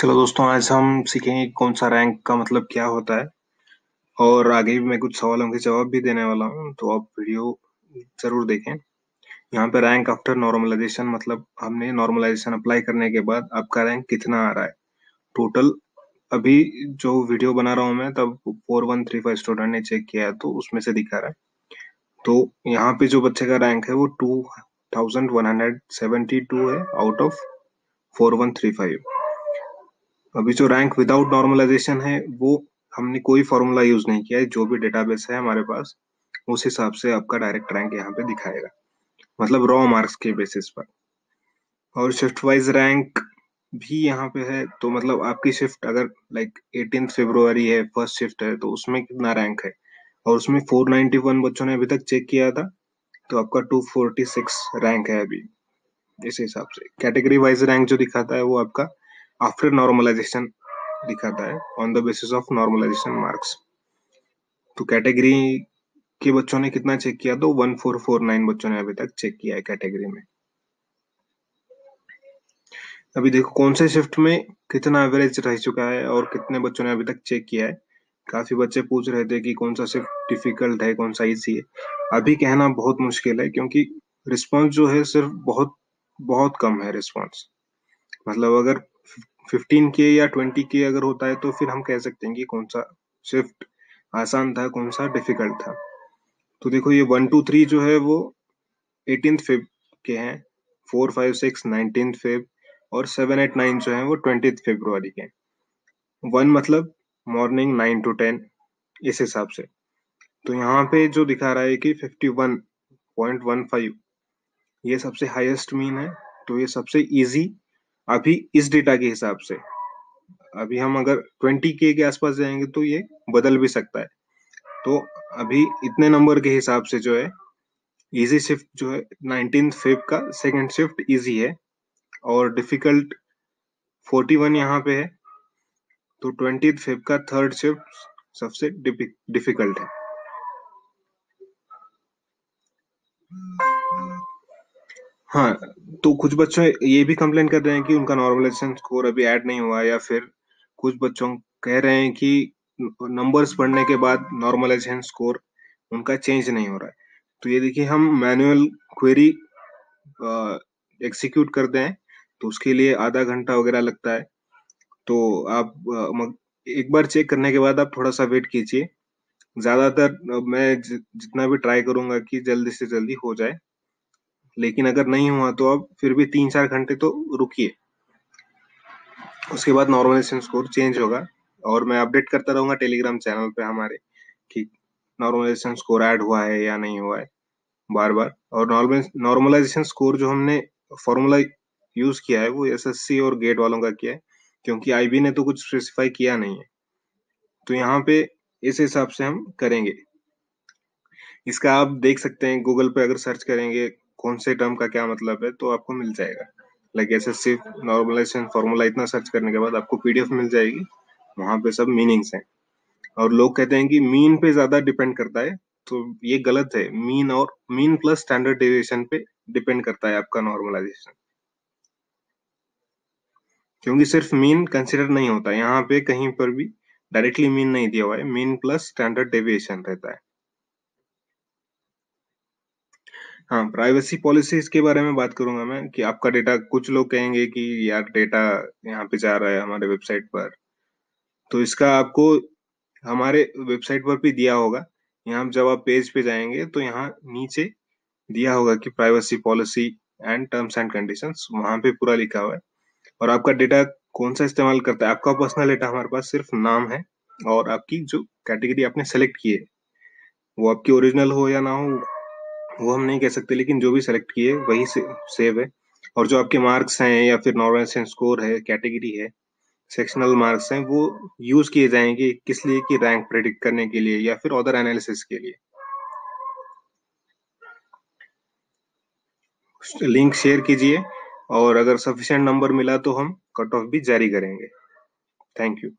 चलो दोस्तों, आज हम सीखेंगे कौन सा रैंक का मतलब क्या होता है। और आगे भी मैं कुछ सवालों के जवाब भी देने वाला हूँ तो आप वीडियो ज़रूर देखें। यहाँ पे रैंक आफ्टर नॉर्मलाइजेशन मतलब हमने नॉर्मलाइजेशन अप्लाई करने के बाद आपका रैंक कितना आ रहा है। टोटल अभी जो वीडियो बना रहा हूँ मैं, तब four one three five student ने चेक किया है तो उसमें से दिखा रहा है। तो यहाँ पे जो बच्चे का रैंक है, वो two thousand one hundred seventy two है out of four one three five अभी जो रैंक विदाउट नॉर्मलाइजेशन है, वो हमने कोई फॉर्मूला यूज़ नहीं किया है, जो भी डेटाबेस है हमारे पास, उस हिसाब से आपका डायरेक्ट रैंक यहाँ पे दिखाएगा। मतलब रॉ मार्क्स के बेसिस पर। और शिफ्ट वाइज रैंक भी यहाँ पे है तो मतलब आपकी शिफ्ट अगर लाइक एटीन फेब्रुवरी है फ़र्स्ट शिफ्ट है तो उसमें कितना रैंक है? और उसमें 491 बच्चों ने अभी तक चेक किया था तो आपका 246 रैंक है अभी। इस हिसाब से। कैटेगरी वाइज रैंक जो दिखाता है, वो आपका आफ्टर नॉर्मलाइजेशन दिखाता है on the basis of normalisation marks तो कैटेगरी के बच्चों ने कितना चेक किया? तो 1449 बच्चों ने अभी तक चेक किया है कैटेगरी में। अभी देखो, कौन से शिफ्ट में कितना एवरेज रह चुका है और कितने बच्चों ने अभी तक चेक किया है? काफ़ी बच्चे पूछ रहे थे कि कौन सा शिफ्ट डिफ़िकल्ट है, कौन सा इजी है। अभी कहना बहुत मुश्किल है क्योंकि रिस्पांस जो है सिर्फ़ बहुत बहुत कम है रिस्पांस मतलब अगर फिफ्टीन के या ट्वेंटी के अगर होता है तो फिर हम कह सकते हैं कि कौन सा शिफ्ट आसान था, कौन सा डिफ़िकल्ट था। तो देखो ये वन टू थ्री जो है वो एटीन फेब के हैं four five six nineteen Feb और सेवन एट नाइन जो है वो ट्वेंटी फेब्रुआरी के वन मतलब मॉर्निंग नाइन टू टेन इस हिसाब से। तो यहाँ पे जो दिखा रहा है कि fifty one point one five ये सबसे हाईएस्ट मीन है तो ये सबसे इजी अभी इस डेटा के हिसाब से, अभी हम अगर 20 के के आसपास जाएँगे तो ये बदल भी सकता है। तो अभी इतने नंबर के हिसाब से जो है इजी शिफ्ट जो है नाइनटीन फेब का सेकंड शिफ्ट इजी है और डिफ़िकल्ट 41 यहाँ पे है तो ट्वेंटी फेब का थर्ड शिफ्ट सबसे डिफ़िकल्ट है। हाँ तो कुछ बच्चों ये भी कंप्लेन कर रहे हैं कि उनका नॉर्मलाइजेशन स्कोर अभी ऐड नहीं हुआ या फिर कुछ बच्चों कह रहे हैं कि नंबर्स पढ़ने के बाद नॉर्मलाइजेशन स्कोर उनका चेंज नहीं हो रहा है। तो ये देखिए, हम मैनुअल क्वेरी एग्जीक्यूट करते हैं तो उसके लिए आधा घंटा वगैरह लगता है। तो आप एक बार चेक करने के बाद आप थोड़ा सा वेट कीजिए। ज़्यादातर मैं जितना भी ट्राई करूँगा कि जल्दी से जल्दी हो जाए। लेकिन अगर नहीं हुआ तो अब फिर भी तीन चार घंटे तो रुकिए। उसके बाद नॉर्मलाइजेशन स्कोर चेंज होगा। और मैं अपडेट करता रहूँगा टेलीग्राम चैनल पे हमारे कि नॉर्मलाइजेशन स्कोर ऐड हुआ है या नहीं हुआ है। बार बार और नॉर्मलाइजेशन स्कोर जो हमने फॉर्मूला यूज़ किया है वो एसएससी और गेट वालों का किया है, क्योंकि आईबी ने तो कुछ स्पेसिफाई किया नहीं है। तो यहाँ पे इस हिसाब से हम करेंगे। इसका आप देख सकते हैं गूगल पे अगर सर्च करेंगे कौन से टर्म का क्या मतलब है तो आपको मिल जाएगा। लाइक ऐसे सिर्फ़ नॉर्मलाइजेशन फॉर्मूला इतना सर्च करने के बाद आपको पीडीएफ मिल जाएगी, वहाँ पे सब मीनिंग्स हैं। और लोग कहते हैं कि मीन पे ज़्यादा डिपेंड करता है तो ये गलत है। मीन और मीन प्लस स्टैंडर्ड डेविएशन पे डिपेंड करता है आपका नॉर्मलाइजेशन क्योंकि सिर्फ़ मीन कंसिडर नहीं होता, यहाँ पे कहीं पर भी डायरेक्टली मीन नहीं दिया हुआ है। मीन प्लस स्टैंडर्ड डेविएशन रहता है। हाँ प्राइवेसी पॉलिसीज़ के बारे में बात करूँगा मैं कि आपका डेटा कुछ लोग कहेंगे कि यार डेटा यहाँ पे जा रहा है हमारे वेबसाइट पर। तो इसका आपको हमारे वेबसाइट पर भी दिया होगा। यहाँ जब आप पेज पे जाएँगे तो यहाँ नीचे दिया होगा कि privacy policy and terms and condition वहाँ पे पूरा लिखा हुआ है। और आपका डेटा कौन सा इस्तेमाल करता है? आपका पर्सनल डेटा हमारे पास सिर्फ़ नाम है और आपकी जो कैटेगरी आपने सेलेक्ट की है वो आपकी ओरिजिनल हो या ना हो वो हम नहीं कह सकते लेकिन जो भी सेलेक्ट किए वही से, सेव है। और जो आपके मार्क्स हैं या फिर नॉर्मल स्कोर है कैटेगरी है सेक्शनल मार्क्स हैं वो यूज़ किए जाएँगे किस लिए? कि रैंक प्रेडिक्ट करने के लिए या फिर अदर एनालिसिस के लिए। लिंक शेयर कीजिए और अगर सफिशिएंट नंबर मिला तो हम कट ऑफ़ भी जारी करेंगे। Thank you